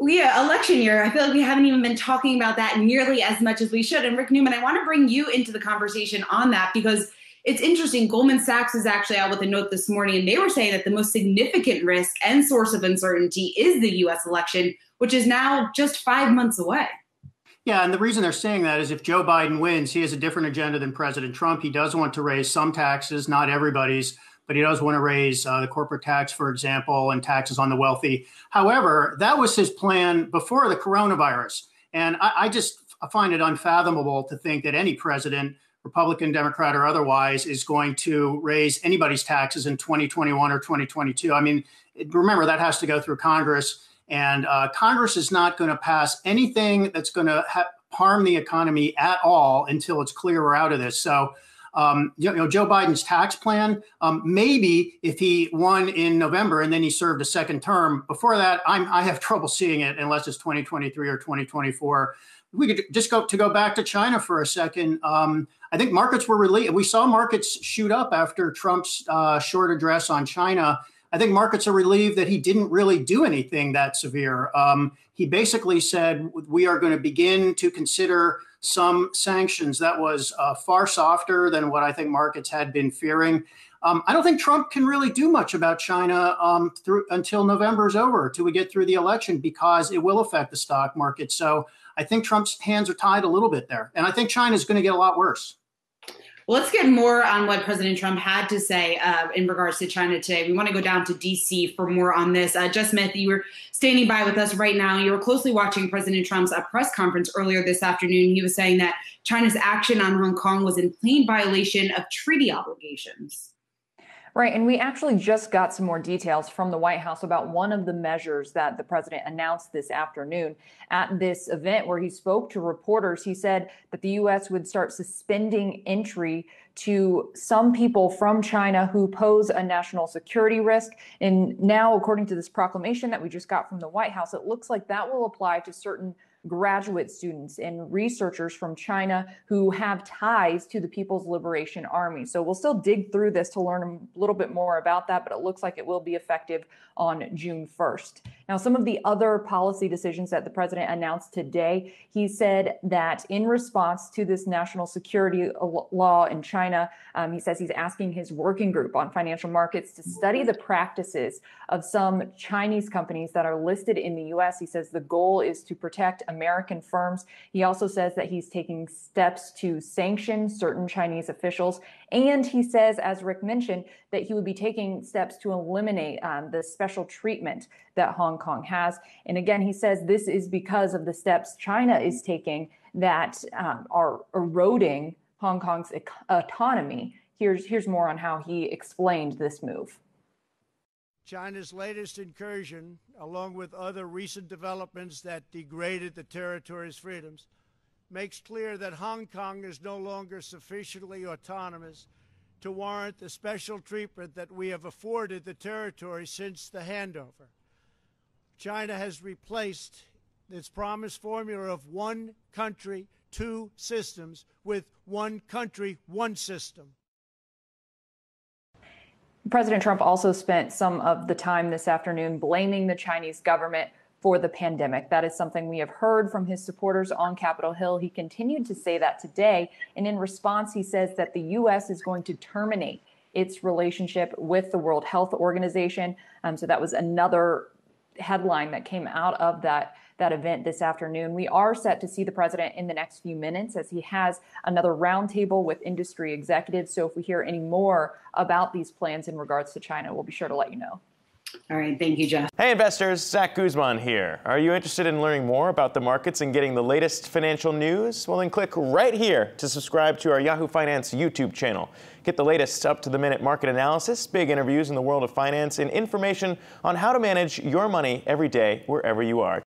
Yeah, election year. I feel like we haven't even been talking about that nearly as much as we should. And Rick Newman, I want to bring you into the conversation on that because it's interesting. Goldman Sachs is actually out with a note this morning, and they were saying that the most significant risk and source of uncertainty is the US election, which is now just five months away. Yeah, and the reason they're saying that is if Joe Biden wins, he has a different agenda than President Trump. He does want to raise some taxes, not everybody's, but he does want to raise uh, the corporate tax, for example, and taxes on the wealthy. However, that was his plan before the coronavirus. And I, I just find it unfathomable to think that any president, Republican, Democrat, or otherwise, is going to raise anybody's taxes in 2021 or 2022. I mean, remember, that has to go through Congress. And uh, Congress is not going to pass anything that's going to ha- harm the economy at all until it's clear we're out of this. So, um, you, know, Joe Biden's tax plan, um, maybe if he won in November and then he served a second term. Before that, I'm, I have trouble seeing it unless it's 2023 or 2024. We could just go to go back to China for a second. Um, I think markets were relieved. We saw markets shoot up after Trump's uh, short address on China. I think markets are relieved that he didn't really do anything that severe. Um, he basically said, we are going to begin to consider some sanctions. That was uh, far softer than what I think markets had been fearing. Um, I don't think Trump can really do much about China um, through until November is over, until we get through the election, because it will affect the stock market. So I think Trump's hands are tied a little bit there, and I think China is going to get a lot worse. Well, let's get more on what President Trump had to say uh, in regards to China today. We want to go down to DC for more on this. Uh, Jess Smith, you were standing by with us right now. You were closely watching President Trump's uh, press conference earlier this afternoon. He was saying that China's action on Hong Kong was in plain violation of treaty obligations. Right. And we actually just got some more details from the White House about one of the measures that the president announced this afternoon at this event where he spoke to reporters. He said that the U.S. would start suspending entry to some people from China who pose a national security risk. And now, according to this proclamation that we just got from the White House, it looks like that will apply to certain graduate students and researchers from China who have ties to the People's Liberation Army. So we'll still dig through this to learn a little bit more about that, but it looks like it will be effective on June 1st. Now, some of the other policy decisions that the president announced today, he said that in response to this national security law in China, um, he says he's asking his working group on financial markets to study the practices of some Chinese companies that are listed in the US. He says the goal is to protect American firms. He also says that he's taking steps to sanction certain Chinese officials. And he says, as Rick mentioned, that he would be taking steps to eliminate um, the special treatment that Hong Kong has. And again, he says this is because of the steps China is taking that um, are eroding Hong Kong's autonomy. Here's, here's more on how he explained this move. China's latest incursion, along with other recent developments that degraded the territory's freedoms, makes clear that Hong Kong is no longer sufficiently autonomous to warrant the special treatment that we have afforded the territory since the handover. China has replaced its promised formula of one country, two systems with one country, one system. President Trump also spent some of the time this afternoon blaming the Chinese government for the pandemic. That is something we have heard from his supporters on Capitol Hill. He continued to say that today. And in response, he says that the U.S. is going to terminate its relationship with the World Health Organization. Um, so that was another headline that came out of that that event this afternoon. We are set to see the president in the next few minutes as he has another roundtable with industry executives. So if we hear any more about these plans in regards to China, we'll be sure to let you know. All right. Thank you, Jess. Hey, investors. Zack Guzman here. Are you interested in learning more about the markets and getting the latest financial news? Well, then click right here to subscribe to our Yahoo Finance YouTube channel. Get the latest up to the minute market analysis, big interviews in the world of finance, and information on how to manage your money every day wherever you are.